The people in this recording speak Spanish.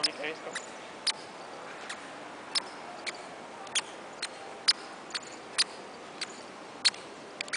esto.